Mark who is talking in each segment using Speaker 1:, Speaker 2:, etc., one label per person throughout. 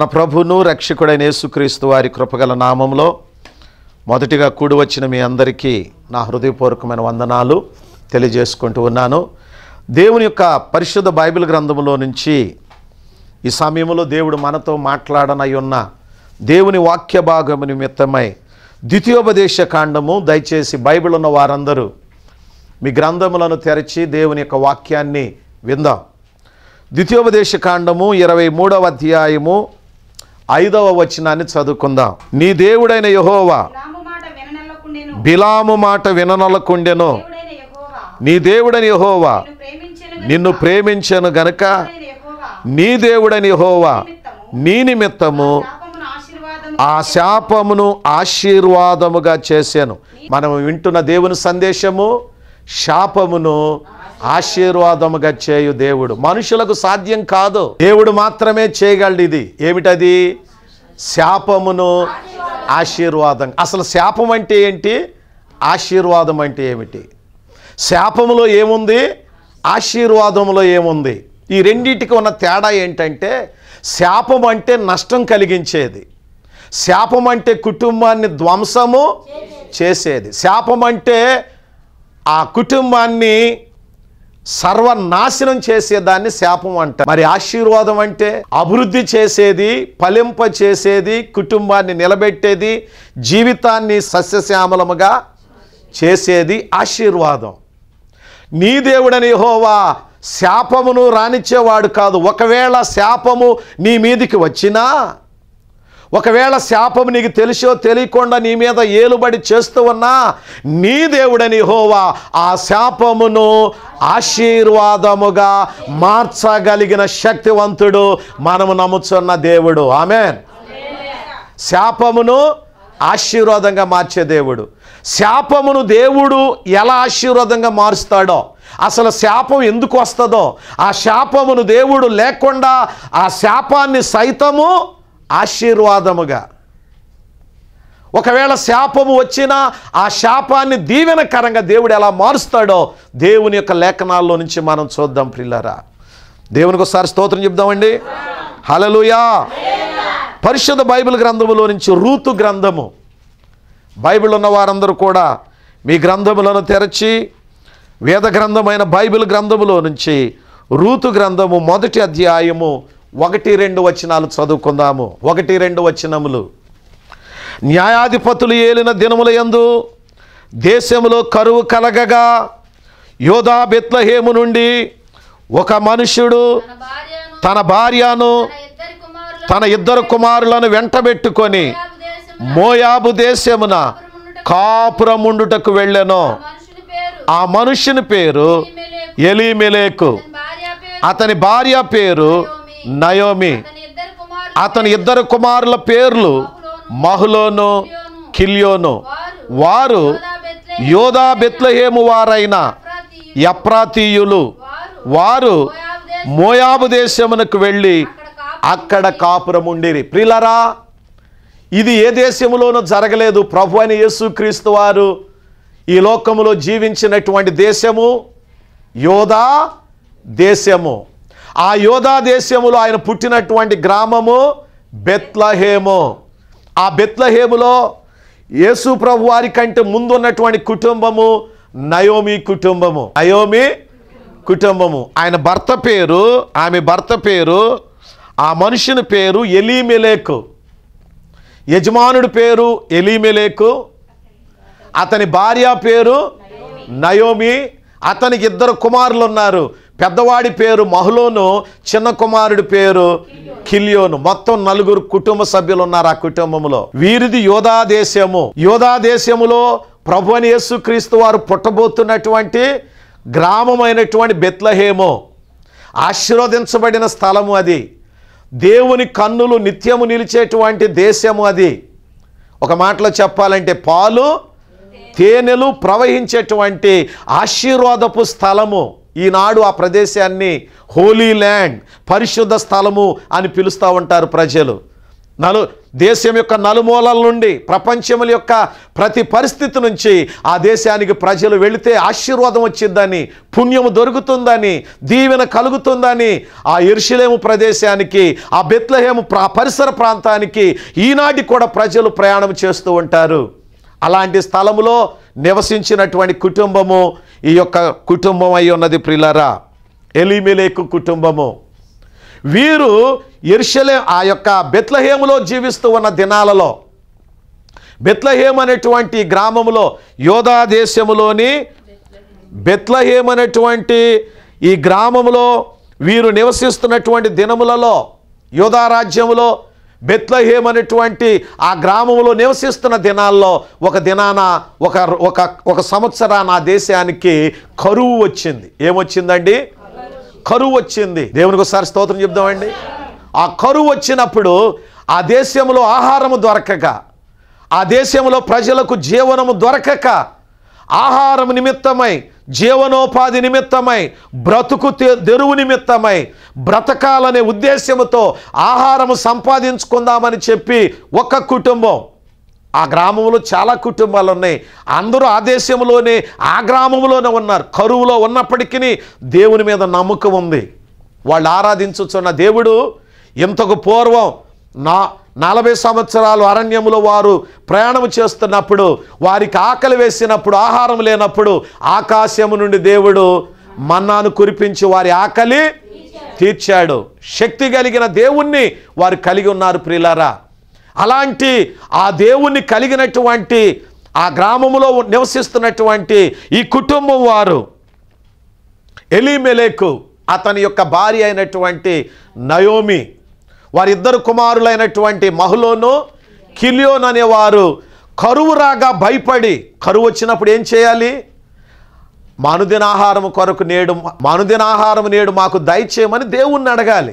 Speaker 1: మన ప్రభును రక్షకుడైన యేసుక్రీస్తు వారి కృపగల నామంలో మొదటిగా కూడి వచ్చిన మీ అందరికీ నా హృదయపూర్వకమైన వందనాలు తెలియజేసుకుంటూ ఉన్నాను. దేవుని యొక్క పరిశుద్ధ బైబిల్ గ్రంథములో నుంచి ఈ సమయంలో దేవుడు మనతో మాట్లాడనై ఉన్న దేవుని వాక్య భాగము నిమిత్తమై ద్వితీయోపదేశ కాండము దయచేసి బైబిల్ ఉన్న వారందరూ మీ గ్రంథములను తెరచి దేవుని యొక్క వాక్యాన్ని విందాం. ద్వితీయోపదేశ కాండము ఇరవై మూడవ అధ్యాయము ఐదవ వచనాన్ని చదువుకుందాం. నీ దేవుడైన యహోవా
Speaker 2: బిలాము మాట
Speaker 1: విననలకుండెను నీ దేవుడైన యహోవా
Speaker 2: నిన్ను ప్రేమించెను
Speaker 1: గనుక. నీ దేవుడైన యహోవా నీ నిమిత్తము. ఆ శాపమును ఆశీర్వాదముగా చేశాను. మనం వింటున్న దేవుని సందేశము శాపమును ఆశీర్వాదముగా చేయు దేవుడు. మనుషులకు సాధ్యం కాదు. దేవుడు మాత్రమే చేయగలడు ఇది ఏమిటది? శాపమును ఆశీర్వాదం. అసలు శాపం అంటే ఏంటి? ఆశీర్వాదం అంటే ఏమిటి? శాపములో ఏముంది? ఆశీర్వాదములో ఏముంది? ఈ రెండింటికి ఉన్న తేడా ఏంటంటే శాపం అంటే నష్టం కలిగించేది. శాపం అంటే కుటుంబాన్ని ధ్వంసము చేసేది. శాపం అంటే ఆ కుటుంబాన్ని సర్వనాశనం చేసేదాన్ని శాపం అంట. మరి ఆశీర్వాదం అంటే అభివృద్ధి చేసేది ఫలింప చేసేది కుటుంబాన్ని నిలబెట్టేది జీవితాన్ని సస్యశ్యామలముగా చేసేది ఆశీర్వాదం. నీ దేవుడని హోవా శాపమును రానిచ్చేవాడు కాదు. ఒకవేళ శాపము నీ మీదికి వచ్చినా ఒకవేళ శాపము నీకు తెలిసో తెలియకుండా నీ మీద ఏలుబడి చేస్తూ ఉన్నా నీ దేవుడని హోవా ఆ శాపమును ఆశీర్వాదముగా మార్చగలిగిన శక్తివంతుడు మనము నమ్ముచున్న దేవుడు. ఆమెన్. శాపమును ఆశీర్వాదంగా మార్చే దేవుడు. శాపమును దేవుడు ఎలా ఆశీర్వాదంగా మారుస్తాడో అసలు శాపం ఎందుకు వస్తుందో ఆ శాపమును దేవుడు లేకుండా ఆ శాపాన్ని సైతము ఆశీర్వాదముగా. ఒకవేళ శాపము వచ్చినా ఆ శాపాన్ని దీవెనకరంగా దేవుడు ఎలా మారుస్తాడో దేవుని యొక్క లేఖనాల్లో నుంచి మనం చూద్దాం ప్రిల్లరా. దేవునికి ఒకసారి స్తోత్రం చెప్దామండి. హలలుయా పరిశుద్ధ బైబిల్ గ్రంథములో నుంచి రూతు గ్రంథము. బైబిల్ ఉన్న వారందరూ కూడా మీ గ్రంథములను తెరచి వేద గ్రంథమైన బైబిల్ గ్రంథములో నుంచి రూతు గ్రంథము మొదటి అధ్యాయము ఒకటి రెండు వచనాలు చదువుకుందాము. ఒకటి రెండు వచనములు. న్యాయాధిపతులు ఏలిన దినముల యందు దేశములో కరువు కలగగా యోధా బెత్లహేము నుండి ఒక మనుష్యుడు
Speaker 3: తన భార్యను
Speaker 1: తన
Speaker 3: ఇద్దరి కుమారులను
Speaker 1: వెంటబెట్టుకొని
Speaker 3: మోయాబు దేశమున
Speaker 1: కాపురముండుటకు వెళ్ళెను.
Speaker 3: మనుషుని
Speaker 1: ఆ మనుష్యుని పేరు
Speaker 3: ఎలీమెలెకు.
Speaker 1: అతని భార్య పేరు నయోమి.
Speaker 3: అతని ఇద్దరు కుమారుల
Speaker 1: పేర్లు మహులోను కిలియోను. వారు యోధా బెత్లహేము వారైన ఎప్రాతీయులు
Speaker 3: వారు మోయాబు
Speaker 1: దేశమునకు వెళ్ళి
Speaker 3: అక్కడ
Speaker 1: అక్కడ కాపురం ఉండిరి ప్రిలరా ఇది ఏ దేశములోనూ జరగలేదు. ప్రభు అని యేసుక్రీస్తు వారు ఈ లోకములో జీవించినటువంటి దేశము యోధా దేశము. ఆ యోధా దేశములో ఆయన పుట్టినటువంటి గ్రామము బెత్లహేము. ఆ బెత్లహేములో యేసు ప్రభు వారి కంటే ముందు ఉన్నటువంటి కుటుంబము నయోమి కుటుంబము. నయోమి కుటుంబము. ఆయన భర్త పేరు ఆమె భర్త పేరు ఆ మనుషుని పేరు ఎలీమెలేకు. యజమానుడి పేరు ఎలీమెలేకు. అతని భార్య పేరు నయోమి. అతనికి ఇద్దరు కుమారులు ఉన్నారు పెద్దవాడి పేరు మహులోను చిన్న కుమారుడి పేరు కిలియోను. మొత్తం నలుగురు కుటుంబ సభ్యులు ఉన్నారు ఆ కుటుంబంలో. వీరిది యోధా దేశము. యోధా దేశములో ప్రభు అని యేసుక్రీస్తు వారు పుట్టబోతున్నటువంటి గ్రామమైనటువంటి బెత్లహేము. ఆశీర్వదించబడిన స్థలము అది. దేవుని కన్నులు నిత్యము నిలిచేటువంటి దేశము అది. ఒక మాటలో చెప్పాలంటే పాలు తేనెలు ప్రవహించేటువంటి ఆశీర్వాదపు స్థలము. ఈనాడు ఆ ప్రదేశాన్ని హోలీ ల్యాండ్ పరిశుద్ధ స్థలము అని పిలుస్తూ ఉంటారు ప్రజలు. నలు దేశం యొక్క నలుమూలల నుండి ప్రపంచముల యొక్క ప్రతి పరిస్థితి నుంచి ఆ దేశానికి ప్రజలు వెళితే ఆశీర్వాదం వచ్చిందని పుణ్యము దొరుకుతుందని దీవెన కలుగుతుందని ఆ ఎరుషులేము ప్రదేశానికి ఆ బెత్లహేము పరిసర ప్రాంతానికి ఈనాటి కూడా ప్రజలు ప్రయాణం చేస్తూ ఉంటారు. అలాంటి స్థలములో నివసించినటువంటి కుటుంబము ఈ యొక్క కుటుంబం అయి ఉన్నది ప్రిలరా. ఎలిమిలేకు కుటుంబము. వీరు ఇర్షలే ఆ యొక్క బెత్లహేములో జీవిస్తూ ఉన్న దినాలలో బెత్లహేమ్ అనేటువంటి గ్రామములో యోధా దేశములోని బెత్లహేమ్ అనేటువంటి ఈ గ్రామములో వీరు నివసిస్తున్నటువంటి దినములలో యోధా రాజ్యములో బెత్లహేమ్ అనేటువంటి ఆ గ్రామంలో నివసిస్తున్న దినాల్లో ఒక దినాన ఒక ఒక ఒక సంవత్సరాన ఆ దేశానికి కరువు వచ్చింది. ఏమొచ్చిందండి? కరువు వచ్చింది. దేవునికి ఒకసారి స్తోత్రం చెప్దామండి. ఆ కరువు వచ్చినప్పుడు ఆ దేశంలో ఆహారము దొరకక ఆ దేశంలో ప్రజలకు జీవనము దొరకక ఆహారం నిమిత్తమై జీవనోపాధి నిమిత్తమై బ్రతుకు తె- తెరువు నిమిత్తమై బ్రతకాలనే ఉద్దేశ్యముతో ఆహారము సంపాదించుకుందామని చెప్పి ఒక కుటుంబం. ఆ గ్రామంలో చాలా కుటుంబాలు ఉన్నాయి అందరూ ఆ దేశంలోనే ఆ గ్రామంలోనే ఉన్నారు. కరువులో ఉన్నప్పటికీ దేవుని మీద నమ్మకం ఉంది. వాళ్ళు ఆరాధించుచున్న దేవుడు ఇంతకు పూర్వం నా నలభై సంవత్సరాలు అరణ్యములో వారు ప్రయాణం చేస్తున్నప్పుడు వారికి ఆకలి వేసినప్పుడు ఆహారం లేనప్పుడు ఆకాశము నుండి దేవుడు మన్నాను కురిపించి వారి ఆకలి తీర్చాడు. శక్తి కలిగిన దేవుణ్ణి వారు కలిగి ఉన్నారు ప్రియులారా. అలాంటి ఆ దేవుణ్ణి కలిగినటువంటి ఆ గ్రామములో నివసిస్తున్నటువంటి ఈ కుటుంబం వారు ఎలిమెలేకు అతని యొక్క భార్య అయినటువంటి నయోమి వారిద్దరు కుమారులైనటువంటి మహులోను కిలియోన్ అనేవారు కరువు రాగా భయపడి కరువు వచ్చినప్పుడు ఏం చేయాలి? మానుదినాహారం కొరకు నేడు మానుదినాహారం నేడు మాకు దయచేయమని దేవుణ్ణి అడగాలి.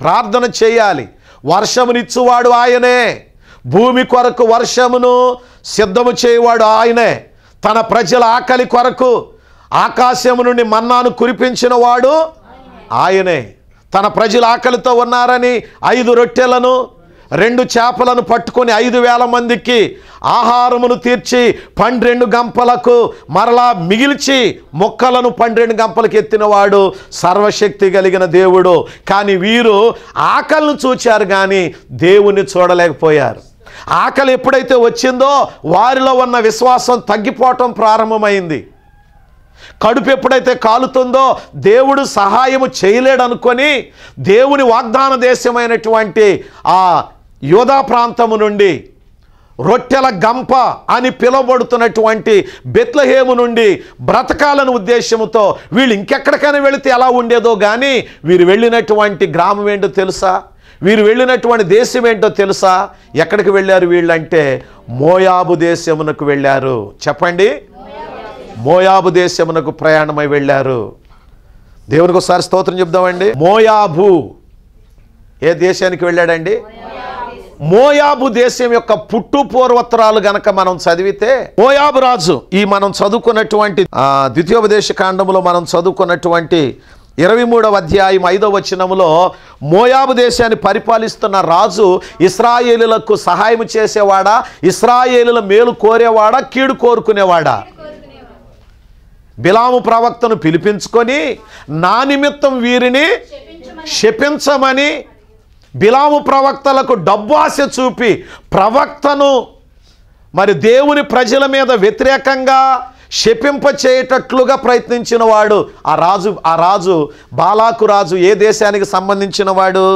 Speaker 1: ప్రార్థన చేయాలి. వర్షమునిచ్చువాడు ఆయనే. భూమి కొరకు వర్షమును సిద్ధము చేయవాడు ఆయనే. తన ప్రజల ఆకలి కొరకు ఆకాశము నుండి మన్నాను కురిపించిన వాడు ఆయనే. తన ప్రజలు ఆకలితో ఉన్నారని ఐదు రొట్టెలను రెండు చేపలను పట్టుకొని ఐదు వేల మందికి ఆహారమును తీర్చి పన్నెండు గంపలకు మరలా మిగిల్చి మొక్కలను పన్నెండు గంపలకు ఎత్తినవాడు సర్వశక్తి కలిగిన దేవుడు. కానీ వీరు ఆకలిని చూచారు కానీ దేవుణ్ణి చూడలేకపోయారు. ఆకలి ఎప్పుడైతే వచ్చిందో వారిలో ఉన్న విశ్వాసం తగ్గిపోవటం ప్రారంభమైంది. కడుపు ఎప్పుడైతే కాలుతుందో దేవుడు సహాయము చేయలేడనుకొని దేవుని వాగ్దాన దేశమైనటువంటి ఆ యోధా ప్రాంతము నుండి రొట్టెల గంప అని పిలువబడుతున్నటువంటి బెత్లహేము నుండి బ్రతకాలని ఉద్దేశంతో వీళ్ళు ఇంకెక్కడికైనా వెళితే ఎలా ఉండేదో కానీ వీరు వెళ్ళినటువంటి గ్రామం ఏంటో తెలుసా? వీరు వెళ్ళినటువంటి దేశం ఏంటో తెలుసా? ఎక్కడికి వెళ్ళారు వీళ్ళంటే మోయాబు దేశమునకు వెళ్ళారు. చెప్పండి. మోయాబు దేశమునకు ప్రయాణమై వెళ్ళారు. దేవునికి ఒకసారి స్తోత్రం చెప్దామండి. మోయాబు ఏ దేశానికి వెళ్ళాడండి? మోయాబు దేశం యొక్క పుట్టు పూర్వోత్తరాలు గనక మనం చదివితే మోయాబు రాజు ఈ మనం చదువుకున్నటువంటి ద్వితీయోపదేశ కాండములో మనం చదువుకున్నటువంటి ఇరవై మూడవ అధ్యాయం ఐదవ వచనములో మోయాబు దేశాన్ని పరిపాలిస్తున్న రాజు ఇస్రాయేలులకు సహాయం చేసేవాడా? ఇస్రాయేలుల మేలు కోరేవాడా? కీడు కోరుకునేవాడా? బిలాము ప్రవక్తను పిలిపించుకొని నా నిమిత్తం వీరిని శపించమని. బిలాము ప్రవక్తలకు డబ్బు ఆశ చూపి ప్రవక్తను మరి దేవుని ప్రజల మీద వ్యతిరేకంగా శపింప చేయటట్లుగా ప్రయత్నించిన వాడు ఆ రాజు ఆ రాజు బాలాకు రాజు ఏ దేశానికి సంబంధించిన వాడు?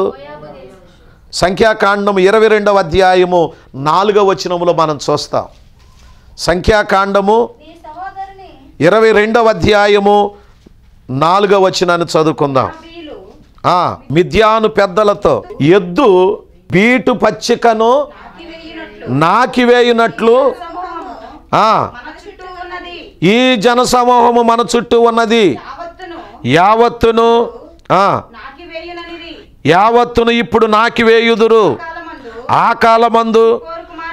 Speaker 1: సంఖ్యాకాండము ఇరవై రెండవ అధ్యాయము నాలుగవ వచనములో మనం చూస్తాం. సంఖ్యాకాండము ఇరవై రెండవ అధ్యాయము నాలుగవ వచనాన్ని చదువుకుందాం. మిథ్యాను పెద్దలతో ఎద్దు బీటు పచ్చికను
Speaker 2: నాకివేయునట్లు.
Speaker 1: ఈ జనసమూహము మన చుట్టూ ఉన్నది.
Speaker 2: యావత్తును.
Speaker 1: యావత్తును ఆ.
Speaker 2: నాకివేయుననిది.
Speaker 1: యావత్తును ఇప్పుడు నాకివేయుదురు. ఆ కాలమందు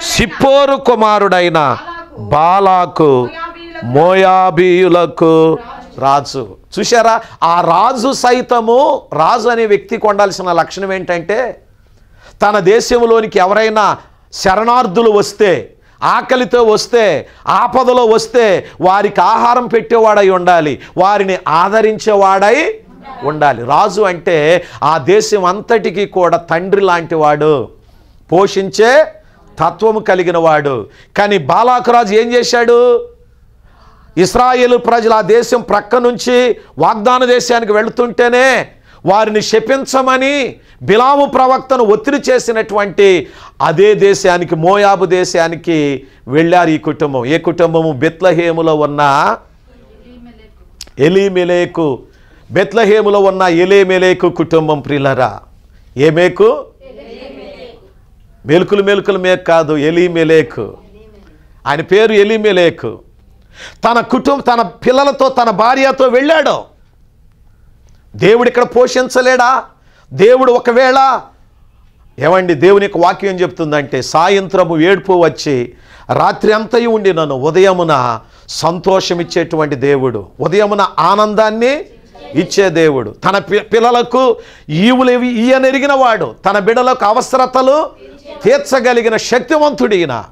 Speaker 1: సిప్పోరు కుమారుడైన బాలాకు. మోయాబీయులకు రాజు. చూశారా? ఆ రాజు సైతము రాజు అనే వ్యక్తికి ఉండాల్సిన లక్షణం ఏంటంటే తన దేశంలోనికి ఎవరైనా శరణార్థులు వస్తే ఆకలితో వస్తే ఆపదలో వస్తే వారికి ఆహారం పెట్టేవాడై ఉండాలి వారిని ఆదరించేవాడై ఉండాలి. రాజు అంటే ఆ దేశం అంతటికీ కూడా తండ్రి లాంటివాడు పోషించే తత్వము కలిగిన వాడు. కానీ బాలాకురాజు ఏం చేశాడు? ఇస్రాయేల్ ప్రజలు ఆ దేశం ప్రక్క నుంచి వాగ్దాన దేశానికి వెళుతుంటేనే వారిని శపించమని బిలాము ప్రవక్తను ఒత్తిడి చేసినటువంటి అదే దేశానికి మోయాబు దేశానికి వెళ్ళారు ఈ కుటుంబం. ఏ కుటుంబము? బెత్లహేములో ఉన్న ఎలీమెలేకు. బెత్లహేములో ఉన్న ఎలేమెలేకు కుటుంబం ప్రిలరా ఏమేకు మెలుకులు మెలుకులు మేకు కాదు ఎలీమెలేకు. ఆయన పేరు ఎలీమెలేకు. తన కుటుంబం తన పిల్లలతో తన భార్యతో వెళ్ళాడు. దేవుడు ఇక్కడ పోషించలేడా? దేవుడు ఒకవేళ ఏమండి దేవుని యొక్క వాక్యం చెప్తుందంటే సాయంత్రము ఏడుపు వచ్చి రాత్రి అంతయు ఉండి నన్ను ఉదయమున సంతోషం ఇచ్చేటువంటి దేవుడు. ఉదయమున ఆనందాన్ని ఇచ్చే దేవుడు. తన పి- పిల్లలకు ఈవులు ఇవి ఈయనెరిగిన వాడు. తన బిడలకు అవసరతలు తీర్చగలిగిన శక్తివంతుడిన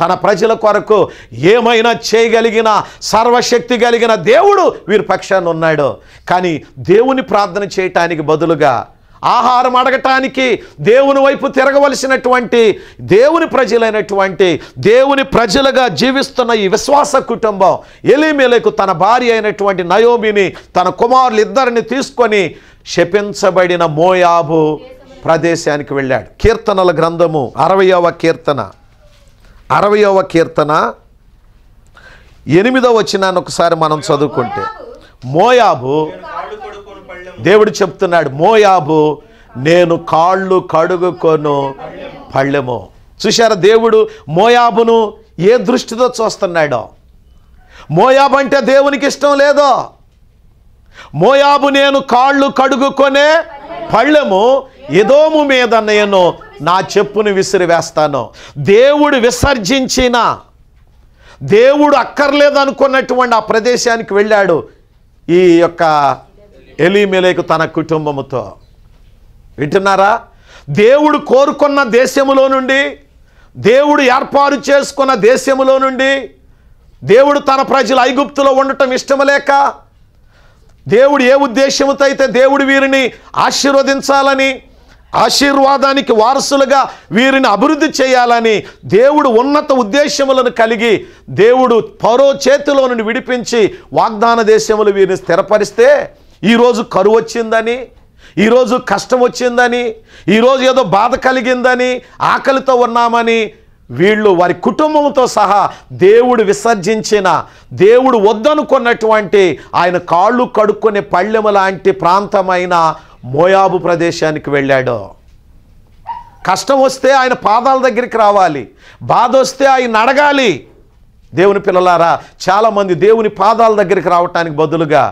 Speaker 1: తన ప్రజల కొరకు ఏమైనా చేయగలిగిన సర్వశక్తి కలిగిన దేవుడు వీరి పక్షాన్ని ఉన్నాడు. కానీ దేవుని ప్రార్థన చేయటానికి బదులుగా ఆహారం అడగటానికి దేవుని వైపు తిరగవలసినటువంటి దేవుని ప్రజలైనటువంటి దేవుని ప్రజలుగా జీవిస్తున్న ఈ విశ్వాస కుటుంబం ఎలిమెలకు తన భార్య అయినటువంటి నయోమిని తన కుమారులు ఇద్దరిని తీసుకొని శపించబడిన మోయాబు ప్రదేశానికి వెళ్ళాడు. కీర్తనల గ్రంథము అరవయవ కీర్తన. అరవయవ కీర్తన ఎనిమిదవ వచ్చినాన్ని ఒకసారి మనం చదువుకుంటే మోయాబు దేవుడు చెప్తున్నాడు మోయాబు నేను కాళ్ళు కడుగుకొను పళ్ళెము. చూశారా దేవుడు మోయాబును ఏ దృష్టితో చూస్తున్నాడో? మోయాబు అంటే దేవునికి ఇష్టం లేదో? మోయాబు నేను కాళ్ళు కడుగుకొనే పళ్ళెము ఎదోము మీద నేను నా చెప్పును విసిరి వేస్తాను. దేవుడు విసర్జించిన దేవుడు అక్కర్లేదనుకున్నటువంటి ఆ ప్రదేశానికి వెళ్ళాడు ఈ యొక్క ఎలిమెలేకు తన కుటుంబముతో. వింటున్నారా? దేవుడు కోరుకున్న దేశములో నుండి దేవుడు ఏర్పాటు చేసుకున్న దేశములో నుండి దేవుడు తన ప్రజలు ఐగుప్తులో ఉండటం ఇష్టమలేక దేవుడు ఏ ఉద్దేశంతో అయితే దేవుడు వీరిని ఆశీర్వదించాలని ఆశీర్వాదానికి వారసులుగా వీరిని అభివృద్ధి చేయాలని దేవుడు ఉన్నత ఉద్దేశములను కలిగి దేవుడు పరో చేతిలో నుండి విడిపించి వాగ్దాన దేశములు వీరిని స్థిరపరిస్తే ఈరోజు కరువు వచ్చిందని ఈరోజు కష్టం వచ్చిందని ఈరోజు ఏదో బాధ కలిగిందని ఆకలితో ఉన్నామని వీళ్ళు వారి కుటుంబంతో సహా దేవుడు విసర్జించిన దేవుడు వద్దనుకున్నటువంటి ఆయన కాళ్ళు కడుక్కునే పళ్ళెము లాంటి ప్రాంతమైన మోయాబు ప్రదేశానికి వెళ్ళాడు. కష్టం వస్తే ఆయన పాదాల దగ్గరికి రావాలి. బాధ వస్తే ఆయన అడగాలి. దేవుని పిల్లలారా చాలామంది దేవుని పాదాల దగ్గరికి రావటానికి బదులుగా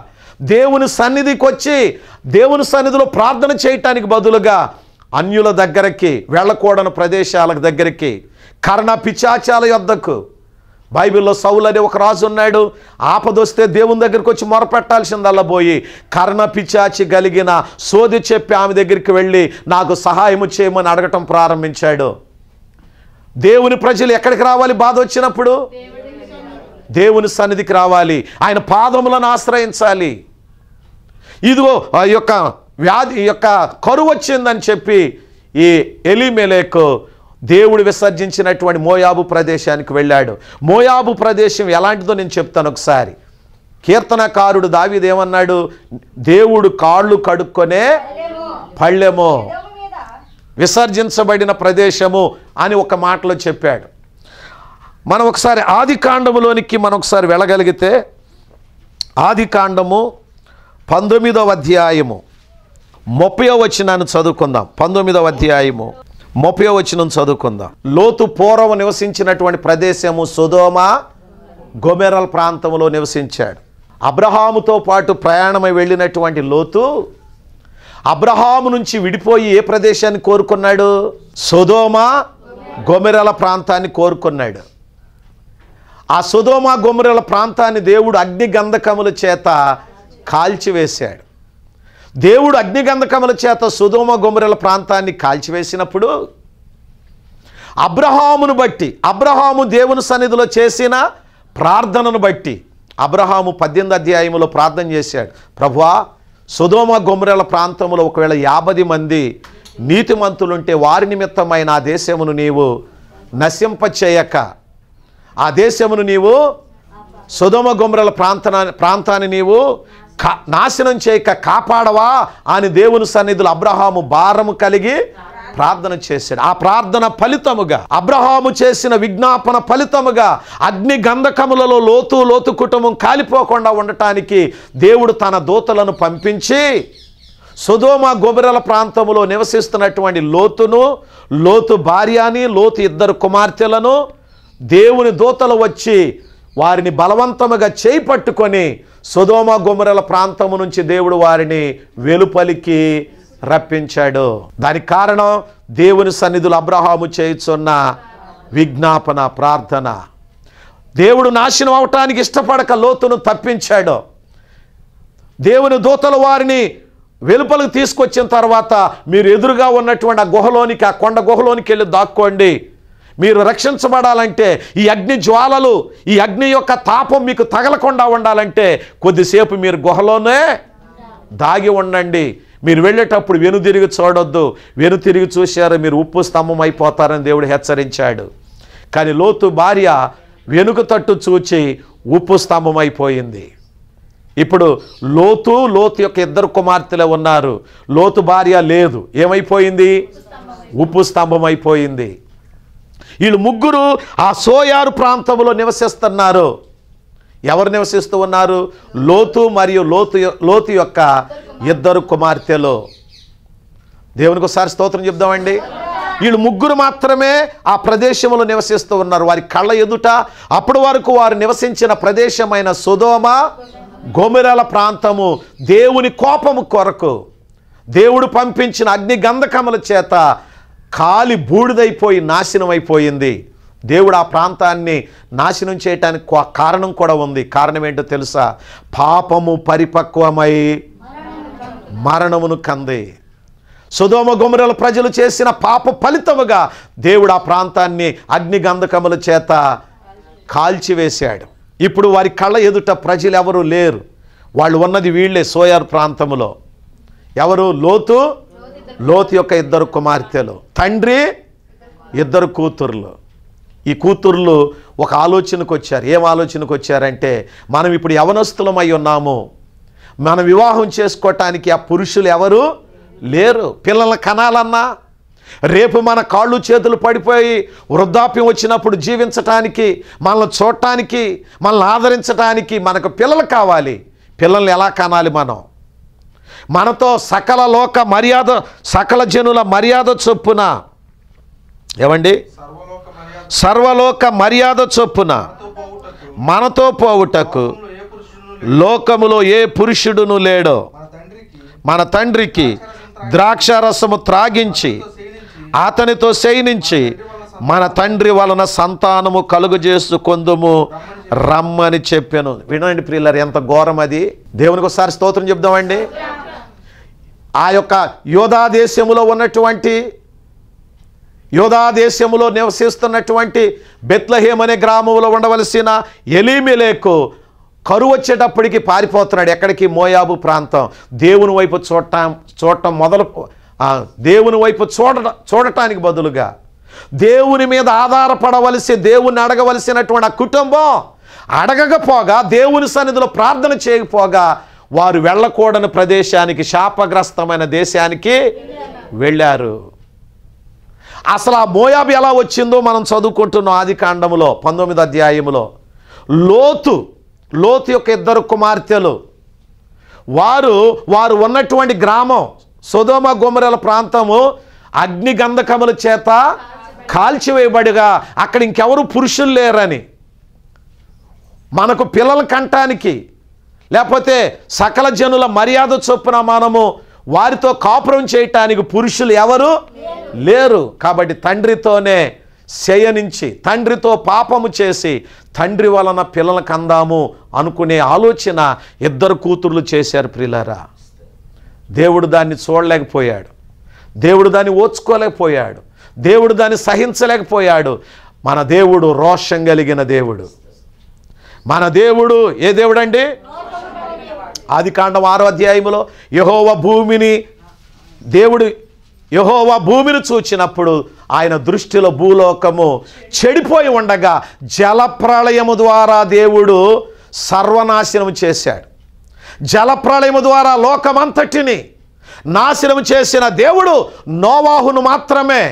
Speaker 1: దేవుని సన్నిధికి వచ్చి దేవుని సన్నిధిలో ప్రార్థన చేయటానికి బదులుగా అన్యుల దగ్గరికి వెళ్ళకూడని ప్రదేశాల దగ్గరికి కర్ణ పిచాచాల యొద్దకు బైబిల్లో సౌలు అనే ఒక రాజు ఉన్నాడు. ఆపదొస్తే దేవుని దగ్గరికి వచ్చి మొరపెట్టాల్సిందల్లా పోయి కర్ణ పిచాచి కలిగిన సోది చెప్పి ఆమె దగ్గరికి వెళ్ళి నాకు సహాయం చేయమని అడగటం ప్రారంభించాడు. దేవుని ప్రజలు ఎక్కడికి రావాలి? బాధ వచ్చినప్పుడు? దేవుని సన్నిధికి రావాలి. ఆయన పాదములను ఆశ్రయించాలి. ఇదిగో ఆ యొక్క వ్యాధి యొక్క కరువు వచ్చిందని చెప్పి ఈ ఎలిమెలేకు దేవుడు విసర్జించినటువంటి మోయాబు ప్రదేశానికి వెళ్ళాడు. మోయాబు ప్రదేశం ఎలాంటిదో నేను చెప్తాను ఒకసారి. కీర్తనకారుడు దావిదేమన్నాడు దేవుడు కాళ్ళు కడుక్కొనే పళ్ళెమో. విసర్జించబడిన ప్రదేశము అని ఒక మాటలో చెప్పాడు. మనం ఒకసారి ఆది కాండములోనికి మనం ఒకసారి వెళ్ళగలిగితే ఆది కాండము పంతొమ్మిదవ అధ్యాయము ముప్పయో వచనాన్ని చదువుకుందాం. పంతొమ్మిదవ అధ్యాయము ముప్పయో వచ్చిన చదువుకుందాం. లోతు పూర్వం నివసించినటువంటి ప్రదేశము సుధోమ గొమెరల్ ప్రాంతంలో నివసించాడు. అబ్రహాముతో పాటు ప్రయాణమై వెళ్ళినటువంటి లోతు అబ్రహాము నుంచి విడిపోయి ఏ ప్రదేశాన్ని కోరుకున్నాడు? సుధోమ గొమెరల ప్రాంతాన్ని కోరుకున్నాడు. ఆ సుధోమ గొమెరల ప్రాంతాన్ని దేవుడు అగ్ని గంధకముల చేత కాల్చివేశాడు. దేవుడు అగ్నిగంధకముల చేత సుధోమ గొమరెల ప్రాంతాన్ని కాల్చివేసినప్పుడు అబ్రహామును బట్టి అబ్రహాము దేవుని సన్నిధిలో చేసిన ప్రార్థనను బట్టి అబ్రహాము పద్దెనిమిది అధ్యాయములో ప్రార్థన చేశాడు. ప్రభువా సుధోమ గుమరెల ప్రాంతంలో ఒకవేళ యాభై మంది నీతిమంతులుంటే వారి నిమిత్తమైన ఆ దేశమును నీవు నశింపచేయక. ఆ దేశమును నీవు సుధమ గుమ్రల ప్రాంతనా ప్రాంతాన్ని నీవు కా నాశనం చేయక కాపాడవా అని దేవుని సన్నిధులు అబ్రహాము భారము కలిగి ప్రార్థన చేశాడు. ఆ ప్రార్థన ఫలితముగా అబ్రహాము చేసిన విజ్ఞాపన ఫలితముగా అగ్ని గంధకములలో లోతు లోతు కుటుంబం కాలిపోకుండా ఉండటానికి దేవుడు తన దూతలను పంపించి సుధోమ గోబెరల ప్రాంతంలో నివసిస్తున్నటువంటి లోతును లోతు భార్యని లోతు ఇద్దరు కుమార్తెలను దేవుని దూతలు వచ్చి వారిని బలవంతముగా చేయి పట్టుకొని సుధోమ గుమరల ప్రాంతము నుంచి దేవుడు వారిని వెలుపలికి రప్పించాడు. దానికి కారణం దేవుని సన్నిధులు అబ్రహాము చేయుచున్న విజ్ఞాపన ప్రార్థన. దేవుడు నాశనం అవటానికి ఇష్టపడక లోతును తప్పించాడు. దేవుని దూతలు వారిని వెలుపలకు తీసుకొచ్చిన తర్వాత మీరు ఎదురుగా ఉన్నటువంటి ఆ గుహలోనికి ఆ కొండ గుహలోనికి వెళ్ళి దాక్కోండి. మీరు రక్షించబడాలంటే ఈ అగ్ని జ్వాలలు ఈ అగ్ని యొక్క తాపం మీకు తగలకుండా ఉండాలంటే కొద్దిసేపు మీరు గుహలోనే దాగి ఉండండి. మీరు వెళ్ళేటప్పుడు వెనుదిరిగి చూడొద్దు. వెనుతిరిగి చూశారు మీరు ఉప్పు స్తంభం అయిపోతారని దేవుడు హెచ్చరించాడు. కానీ లోతు భార్య వెనుక తట్టు చూచి ఉప్పు స్తంభం అయిపోయింది. ఇప్పుడు లోతు లోతు యొక్క ఇద్దరు కుమార్తెలే ఉన్నారు. లోతు భార్య లేదు. ఏమైపోయింది? ఉప్పు స్తంభం అయిపోయింది. వీళ్ళు ముగ్గురు ఆ సోయారు ప్రాంతంలో నివసిస్తున్నారు. ఎవరు నివసిస్తూ ఉన్నారు? లోతు మరియు లోతు లోతు యొక్క ఇద్దరు కుమార్తెలు. దేవునికి ఒకసారి స్తోత్రం చెప్దామండి. వీళ్ళు ముగ్గురు మాత్రమే ఆ ప్రదేశంలో నివసిస్తూ ఉన్నారు. వారి కళ్ళ ఎదుట అప్పటి వరకు వారు నివసించిన ప్రదేశమైన సుధోమ గోమిరాల ప్రాంతము దేవుని కోపము కొరకు దేవుడు పంపించిన అగ్ని గంధకముల చేత కాలి బూడిదైపోయి నాశనం అయిపోయింది దేవుడు ఆ ప్రాంతాన్ని నాశనం చేయటానికి కారణం కూడా ఉంది. కారణం ఏంటో తెలుసా? పాపము పరిపక్వమై మరణమును కంది. సుధోమ గుమరల ప్రజలు చేసిన పాప ఫలితముగా దేవుడు ఆ ప్రాంతాన్ని అగ్నిగంధకముల చేత కాల్చివేశాడు. ఇప్పుడు వారి కళ్ళ ఎదుట ప్రజలు ఎవరు లేరు. వాళ్ళు ఉన్నది వీళ్ళే సోయార్ ప్రాంతములో. ఎవరు? లోతు లోతు యొక్క ఇద్దరు కుమార్తెలు. తండ్రి ఇద్దరు కూతుర్లు. ఈ కూతుర్లు ఒక ఆలోచనకు వచ్చారు. ఏం ఆలోచనకు వచ్చారంటే మనం ఇప్పుడు యవనస్తులమై ఉన్నాము. మనం వివాహం చేసుకోవటానికి ఆ పురుషులు ఎవరు? లేరు. పిల్లల కనాలన్నా. రేపు మన కాళ్ళు చేతులు పడిపోయి వృద్ధాప్యం వచ్చినప్పుడు జీవించటానికి మనల్ని చూడటానికి మనల్ని ఆదరించటానికి మనకు పిల్లలు కావాలి. పిల్లల్ని ఎలా కనాలి మనం? మనతో సకల లోక మర్యాద సకల జనుల మర్యాద చొప్పున. ఏమండి?
Speaker 4: సర్వలోక మర్యాద
Speaker 1: చొప్పున.
Speaker 4: మనతో పోవుటకు.
Speaker 1: లోకములో ఏ పురుషుడును లేడో.
Speaker 4: మన తండ్రికి
Speaker 1: ద్రాక్షారసము త్రాగించి అతనితో శయనించి మన తండ్రి వలన సంతానము కలుగు చేసుకుందుము. రమ్మని చెప్పాను. వినండి ప్రిల్లర్ ఎంత ఘోరం అది. దేవునికి ఒకసారి స్తోత్రం చెప్దామండి. ఆ యొక్క యోధా దేశములో ఉన్నటువంటి యోధా దేశములో నివసిస్తున్నటువంటి బెత్లహేమ్ అనే గ్రామంలో ఉండవలసిన ఎలీమిలేకు కరువు వచ్చేటప్పటికి పారిపోతున్నాడు. ఎక్కడికి? మోయాబు ప్రాంతం. దేవుని వైపు చూడటం చూడటం మొదలు దేవుని వైపు చూడ చూడటానికి బదులుగా దేవుని మీద ఆధారపడవలసి దేవుని అడగవలసినటువంటి ఆ కుటుంబం అడగకపోగా దేవుని సన్నిధిలో ప్రార్థన చేయకపోగా వారు వెళ్ళకూడని ప్రదేశానికి శాపగ్రస్తమైన దేశానికి వెళ్ళారు. అసలు ఆ మోయాబ్ ఎలా వచ్చిందో మనం చదువుకుంటున్నాం ఆది కాండములో పంతొమ్మిది అధ్యాయములో. లోతు లోతు యొక్క ఇద్దరు కుమార్తెలు. వారు వారు ఉన్నటువంటి గ్రామం సుధోమ గుమరల ప్రాంతము అగ్ని గంధకముల చేత కాల్చివేయబడిగా అక్కడ ఇంకెవరు పురుషులు లేరని. మనకు పిల్లల కంటానికి లేకపోతే సకల జనుల మర్యాద చొప్పున మనము వారితో కాపురం చేయటానికి పురుషులు ఎవరు? లేరు. కాబట్టి తండ్రితోనే శయనించి తండ్రితో పాపము చేసి తండ్రి వలన పిల్లలకు అందాము అనుకునే ఆలోచన ఇద్దరు కూతుర్లు చేశారు ప్రిలరా. దేవుడు దాన్ని చూడలేకపోయాడు. దేవుడు దాన్ని ఓచుకోలేకపోయాడు. దేవుడు దాన్ని సహించలేకపోయాడు. మన దేవుడు రోషం కలిగిన దేవుడు. మన దేవుడు ఏ దేవుడు అండి ఆది కాండం ఆరో అధ్యాయములో యహోవ భూమిని దేవుడు యహోవ భూమిని చూచినప్పుడు ఆయన దృష్టిలో భూలోకము చెడిపోయి ఉండగా జలప్రళయము ద్వారా దేవుడు సర్వనాశనం చేశాడు. జలప్రళయము ద్వారా లోకమంతటిని నాశనం చేసిన దేవుడు నోవాహును మాత్రమే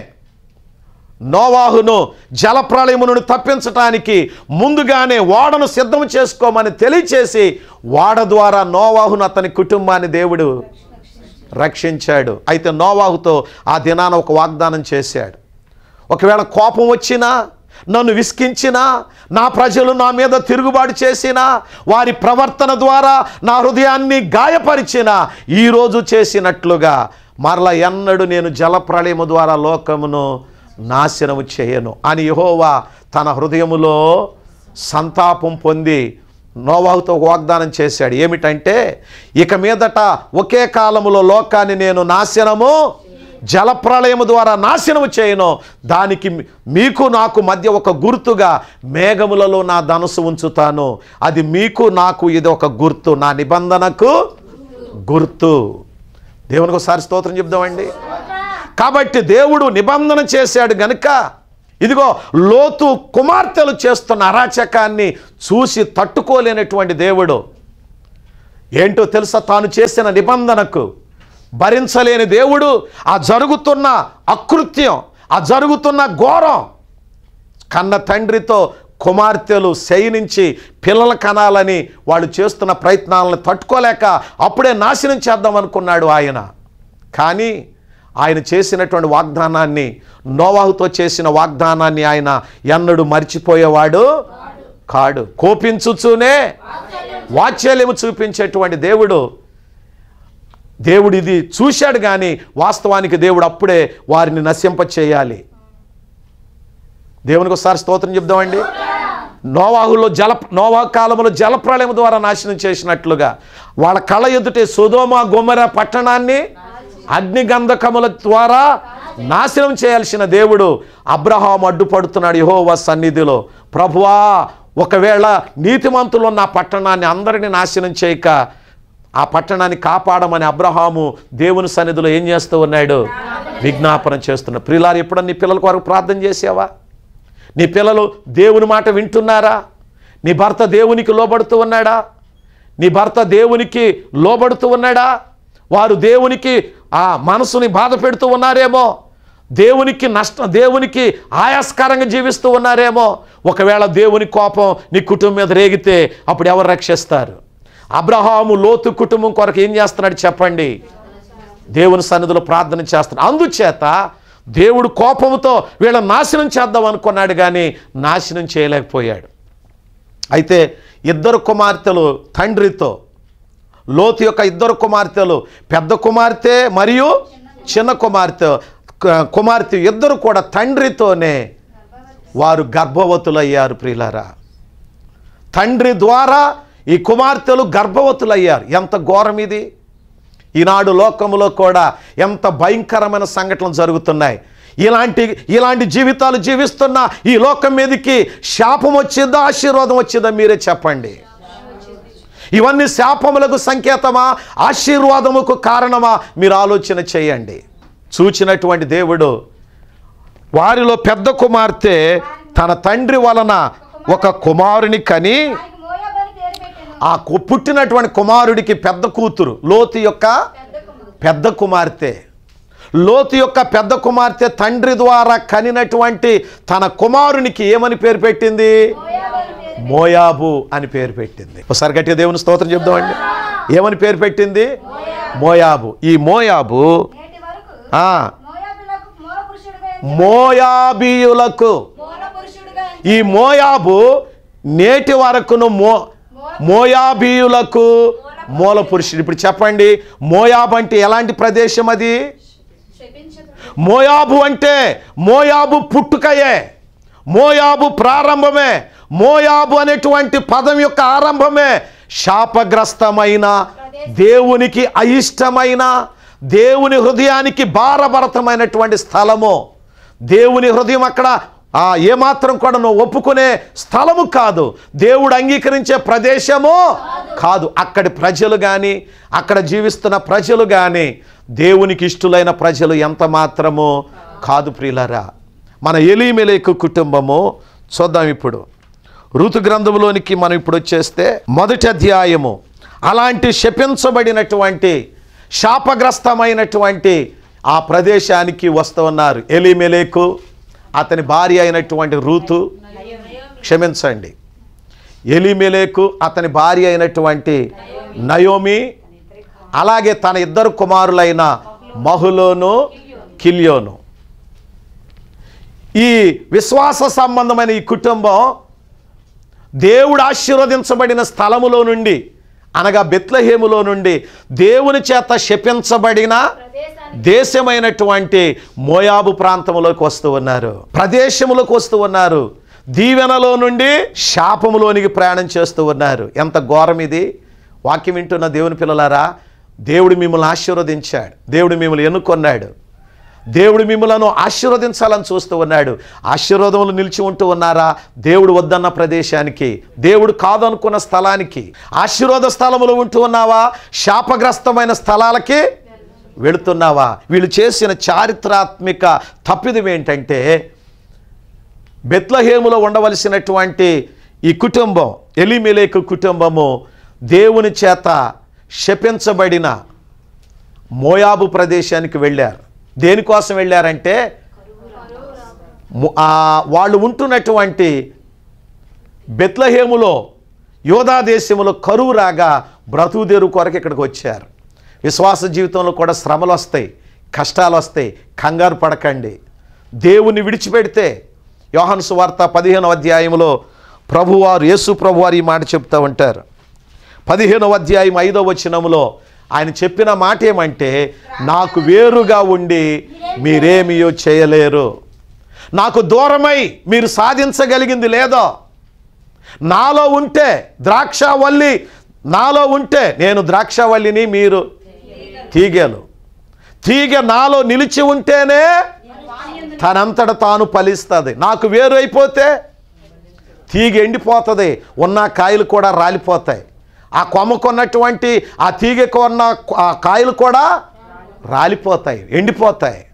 Speaker 1: నోవాహును జలప్రళయము నుండి తప్పించటానికి ముందుగానే ఓడను సిద్ధం చేసుకోమని తెలియచేసి ఓడ ద్వారా నోవాహును అతని కుటుంబాన్ని దేవుడు రక్షించాడు. అయితే నోవాహుతో ఆ దినాన ఒక వాగ్దానం చేశాడు. ఒకవేళ కోపం వచ్చినా నన్ను విసికించినా నా ప్రజలు నా మీద తిరుగుబాటు చేసినా వారి ప్రవర్తన ద్వారా నా హృదయాన్ని గాయపరిచిన ఈరోజు చేసినట్లుగా మరల ఎన్నడు నేను జలప్రళయము ద్వారా లోకమును నాశనము చేయను. అని యహోవా తన హృదయములో సంతాపం పొంది నోవాహుతో వాగ్దానం చేశాడు. ఏమిటంటే ఇక మీదట ఒకే కాలములో లోకాన్ని నేను నాశనము జలప్రళయము ద్వారా నాశనము చేయను. దానికి మీకు నాకు మధ్య ఒక గుర్తుగా మేఘములలో నా ధనుసు ఉంచుతాను. అది మీకు నాకు ఇది ఒక గుర్తు. నా నిబంధనకు గుర్తు. దేవునికి ఒకసారి స్తోత్రం చెప్దామండి. కాబట్టి దేవుడు నిబంధన చేశాడు గనుక ఇదిగో లోతు కుమార్తెలు చేస్తున్న అరాచకాన్ని చూసి తట్టుకోలేనటువంటి దేవుడు. ఏంటో తెలుసా? తాను చేసిన నిబంధనకు భరించలేని దేవుడు ఆ జరుగుతున్న అకృత్యం ఆ జరుగుతున్న ఘోరం. కన్న తండ్రితో కుమార్తెలు శయనించి పిల్లల కనాలని వాళ్ళు చేస్తున్న ప్రయత్నాలను తట్టుకోలేక అప్పుడే నాశనం చేద్దాం అనుకున్నాడు ఆయన. కానీ ఆయన చేసినటువంటి వాగ్దానాన్ని నోవాహుతో చేసిన వాగ్దానాన్ని ఆయన ఎన్నడు మర్చిపోయేవాడు కాడు. కోపించుచూనే వాత్సల్యము చూపించేటువంటి దేవుడు దేవుడు ఇది చూశాడు కానీ వాస్తవానికి దేవుడు అప్పుడే వారిని నశింప చేయాలి దేవునికి ఒకసారి స్తోత్రం చెప్దామండి. నోవాహులో జల నోవా కాలంలో జలప్రళయం ద్వారా నాశనం చేసినట్లుగా వాళ్ళ కళ ఎదుటే సుధోమ గుమ్మర పట్టణాన్ని అగ్నిగంధకముల ద్వారా నాశనం చేయాల్సిన దేవుడు అబ్రహాం అడ్డుపడుతున్నాడు యెహోవా సన్నిధిలో. ప్రభువా ఒకవేళ నీతిమంతులు ఉన్న పట్టణాన్ని అందరినీ నాశనం చేయక ఆ పట్టణాన్ని కాపాడమని అబ్రహాము దేవుని సన్నిధిలో ఏం చేస్తూ ఉన్నాడు? విజ్ఞాపన చేస్తున్నాడు ప్రిలారు ఎప్పుడన్నా నీ పిల్లల కొరకు ప్రార్థన చేసావా? నీ పిల్లలు దేవుని మాట వింటున్నారా? నీ భర్త దేవునికి లోబడుతూ ఉన్నాడా? నీ భర్త దేవునికి లోబడుతూ ఉన్నాడా? వారు దేవునికి ఆ మనసుని బాధ పెడుతూ ఉన్నారేమో దేవునికి నష్టం దేవునికి ఆయాస్కరంగా జీవిస్తూ ఉన్నారేమో ఒకవేళ దేవుని కోపం నీ కుటుంబం మీద రేగితే అప్పుడు ఎవరు రక్షిస్తారు? అబ్రహాము లోతు కుటుంబం కొరకు ఏం చేస్తున్నాడు చెప్పండి? దేవుని సన్నిధిలో ప్రార్థన చేస్తున్నాడు. అందుచేత దేవుడు కోపంతో వీళ్ళ నాశనం చేద్దాం అనుకున్నాడు కానీ నాశనం చేయలేకపోయాడు. అయితే ఇద్దరు కుమార్తెలు తండ్రితో లోతు యొక్క ఇద్దరు కుమార్తెలు. పెద్ద కుమార్తె మరియు చిన్న కుమార్తె. కుమార్తె ఇద్దరు కూడా తండ్రితోనే వారు గర్భవతులయ్యారు ప్రియులారా. తండ్రి ద్వారా ఈ కుమార్తెలు గర్భవతులయ్యారు. ఎంత ఘోరం ఇది. ఈనాడు లోకములో కూడా ఎంత భయంకరమైన సంఘటనలు జరుగుతున్నాయి. ఇలాంటి ఇలాంటి జీవితాలు జీవిస్తున్న ఈ లోకం మీదకి శాపం వచ్చిందా ఆశీర్వాదం వచ్చిందా మీరే చెప్పండి. ఇవన్నీ శాపములకు సంకేతమా? ఆశీర్వాదముకు కారణమా? మీరు ఆలోచన చేయండి. చూచినటువంటి దేవుడు వారిలో పెద్ద కుమార్తె తన తండ్రి వలన ఒక కుమారుని కని ఆ కు- పుట్టినటువంటి కుమారుడికి పెద్ద కూతురు లోతు యొక్క పెద్ద కుమార్తె. లోతు యొక్క పెద్ద కుమార్తె తండ్రి ద్వారా కనినటువంటి తన కుమారునికి ఏమని పేరు పెట్టింది?
Speaker 2: మోయాబు అని పేరు
Speaker 1: పెట్టింది. ఒకసారి గట్టిగా దేవుని స్తోత్రం చెప్దామండి. ఏమని పేరు పెట్టింది? మోయాబు. ఈ మోయాబు మోయాబీయులకు ఈ మోయాబు నేటి వరకును మో మోయాబీయులకు మూల పురుషుడు. ఇప్పుడు చెప్పండి మోయాబు అంటే ఎలాంటి ప్రదేశం అది? మోయాబు అంటే మోయాబు పుట్టుకయే మోయాబు ప్రారంభమే మోయాబు అనేటువంటి పదం యొక్క ఆరంభమే శాపగ్రస్తమైన దేవునికి అయిష్టమైన దేవుని హృదయానికి భారభరతమైనటువంటి స్థలము. దేవుని హృదయం అక్కడ ఏమాత్రం కూడా నువ్వు ఒప్పుకునే స్థలము కాదు. దేవుడు అంగీకరించే ప్రదేశము కాదు. అక్కడి ప్రజలు కానీ అక్కడ జీవిస్తున్న ప్రజలు కానీ దేవునికి ఇష్టులైన ప్రజలు ఎంత మాత్రము కాదు ప్రియులరా. మన ఎలిమెలేకు కుటుంబము చూద్దాం ఇప్పుడు. ఋతు గ్రంథంలోనికి మనం ఇప్పుడు వచ్చేస్తే మొదటి అధ్యాయము. అలాంటి శపించబడినటువంటి శాపగ్రస్తమైనటువంటి ఆ ప్రదేశానికి వస్తూ ఉన్నారు. ఎలిమెలేకు అతని భార్య అయినటువంటి రూతు. క్షమించండి. ఎలిమెలేకు అతని భార్య అయినటువంటి నయోమి అలాగే తన ఇద్దరు కుమారులైన మహులోను కిలియోను. ఈ విశ్వాస సంబంధమైన ఈ కుటుంబం దేవుడు ఆశీర్వదించబడిన స్థలములో నుండి అనగా బెత్లహేములో నుండి దేవుని చేత శపించబడిన దేశమైనటువంటి మోయాబు ప్రాంతంలోకి వస్తూ ఉన్నారు. ప్రదేశములకు వస్తూ ఉన్నారు. దీవెనలో నుండి శాపములోనికి ప్రయాణం చేస్తూ ఉన్నారు. ఎంత ఘోరం ఇది. వాక్యం వింటున్న దేవుని పిల్లలారా దేవుడు మిమ్మల్ని ఆశీర్వదించాడు. దేవుడు మిమ్మల్ని ఎన్నుకొన్నాడు. దేవుడు మిమ్మలను ఆశీర్వదించాలని చూస్తూ ఉన్నాడు. ఆశీర్వాదములు నిలిచి ఉంటూ ఉన్నారా? దేవుడు వద్దన్న ప్రదేశానికి దేవుడు కాదనుకున్న స్థలానికి ఆశీర్వాద స్థలములు ఉంటూ ఉన్నావా? శాపగ్రస్తమైన స్థలాలకి వెళుతున్నావా? వీళ్ళు చేసిన చారిత్రాత్మిక తప్పిదం ఏంటంటే బెత్లహేములో ఉండవలసినటువంటి ఈ కుటుంబం ఎలిమెలేకు కుటుంబము దేవుని చేత శపించబడిన మోయాబు ప్రదేశానికి వెళ్ళారు. దేనికోసం వెళ్ళారంటే వాళ్ళు ఉంటున్నటువంటి బెత్లహేములో యోధా దేశములో కరువు రాగా బ్రతుకుదేరు కొరకు ఇక్కడికి వచ్చారు. విశ్వాస జీవితంలో కూడా శ్రమలు వస్తాయి కష్టాలు వస్తాయి. కంగారు పడకండి. దేవుని విడిచిపెడితే యోహాను సువార్త పదిహేనవ అధ్యాయంలో ప్రభువారు యేసు ప్రభువారు ఈ మాట చెప్తూ ఉంటారు. పదిహేనవ అధ్యాయం ఐదవ వచనంలో ఆయన చెప్పిన మాట ఏమంటే నాకు వేరుగా ఉండి మీరేమియో చేయలేరు. నాకు దూరమై మీరు సాధించగలిగింది లేదో. నాలో ఉంటే ద్రాక్షవల్లి నాలో ఉంటే నేను ద్రాక్షవల్లిని మీరు తీగలు తీగ నాలో నిలిచి ఉంటేనే తనంతట తాను ఫలిస్తుంది. నాకు వేరు అయిపోతే తీగ ఎండిపోతుంది ఉన్న కాయలు కూడా రాలిపోతాయి. ఆ కొమ్మకున్నటువంటి ఆ తీగకు ఉన్న కాయలు కూడా రాలిపోతాయి ఎండిపోతాయి.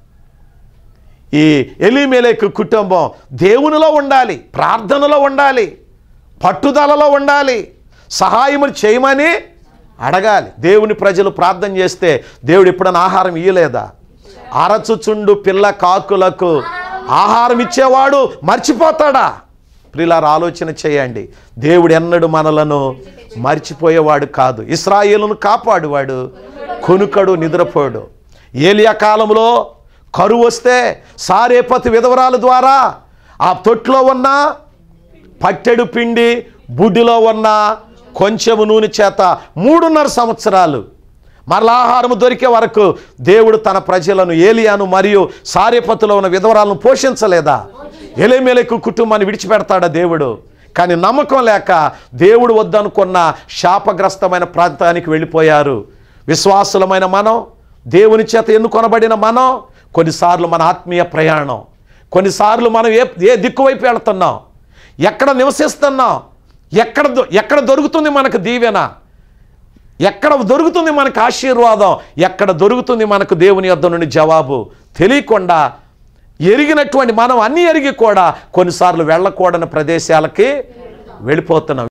Speaker 1: ఈ ఎలిమెలేకు కుటుంబం దేవునిలో ఉండాలి ప్రార్థనలో ఉండాలి పట్టుదలలో ఉండాలి సహాయములు చేయమని అడగాలి. దేవుని ప్రజలు ప్రార్థన చేస్తే దేవుడు ఎప్పుడైనా ఆహారం ఇయ్యలేదా? అరచుచుండు పిల్ల కాకులకు ఆహారం ఇచ్చేవాడు మర్చిపోతాడా? ప్రిలారు ఆలోచన చేయండి. దేవుడు ఎన్నడు మనలను మర్చిపోయేవాడు కాదు. ఇస్రాయేలును కాపాడువాడు. కొనుకడు నిద్రపోడు. ఏలియా కాలంలో కరువు వస్తే సారేపతి విధవరాల ద్వారా ఆ తొట్లో ఉన్న పట్టెడు పిండి బుడ్డిలో ఉన్న కొంచెము నూనె చేత మూడున్నర సంవత్సరాలు మరలా ఆహారం దొరికే వరకు దేవుడు తన ప్రజలను ఏలియాను మరియు సారేపతిలో ఉన్న విధవరాలను పోషించలేదా? ఎలేమెలకు కుటుంబాన్ని విడిచిపెడతాడా దేవుడు? కానీ నమ్మకం లేక దేవుడు వద్దనుకున్న శాపగ్రస్తమైన ప్రాంతానికి వెళ్ళిపోయారు. విశ్వాసులమైన మనం దేవుని చేత ఎన్నుకొనబడిన మనం కొన్నిసార్లు మన ఆత్మీయ ప్రయాణం కొన్నిసార్లు మనం ఏ ఏ దిక్కు వైపు ఎక్కడ నివసిస్తున్నాం ఎక్కడ దొ- ఎక్కడ దొరుకుతుంది మనకు దీవెన ఎక్కడ దొరుకుతుంది మనకు ఆశీర్వాదం ఎక్కడ దొరుకుతుంది మనకు దేవుని యొద్ద నుండి జవాబు తెలియకుండా ఎరిగినటువంటి మనం అన్ని ఎరిగి కూడా కొన్నిసార్లు వెళ్ళకూడని ప్రదేశాలకి వెళ్ళిపోతున్నాం.